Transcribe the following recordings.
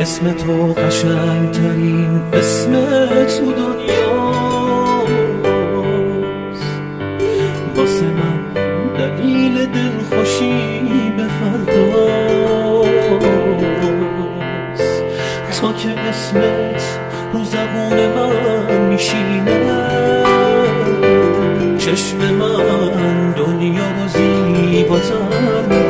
اسم تو قشنگترین اسم تو دنیاست. واسه من دلیل دلخوشی به فرداست. تا که اسمت رو زبون من میشینه چشم من دنیا رو زیباتر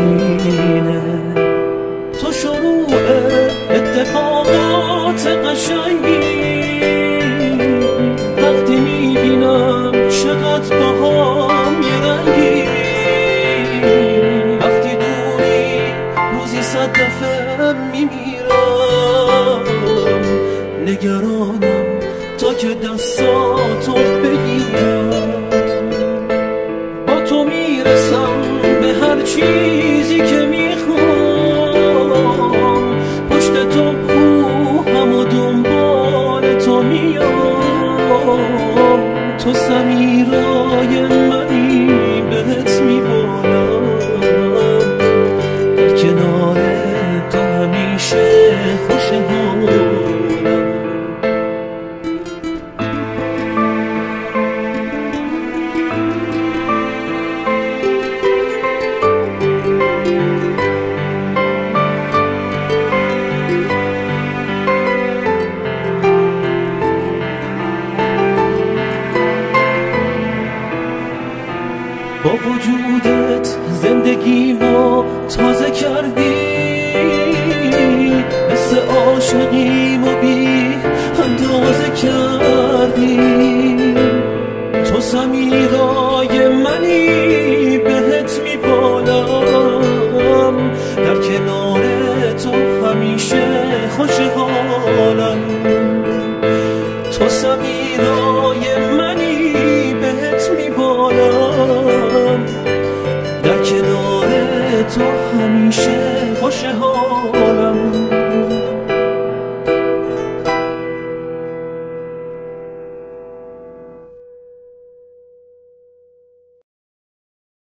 نگرانم تا که دستاتو بگیرم. با تو می‌رسم به هر چیزی که می‌خوام. پشت تو کوهم و دنبال تو میام. تو سمیرای منی بهت میبالم در کنار تو همیشه خوشحالم. با وجودت زندگی ما تازه کردی. مثل عاشقیم و بی اندازه کردی. تو سمیرای منی بهت میبالم. در کنار تو همیشه خوشحالم. تو سمیرای منی 做何明示或是后若论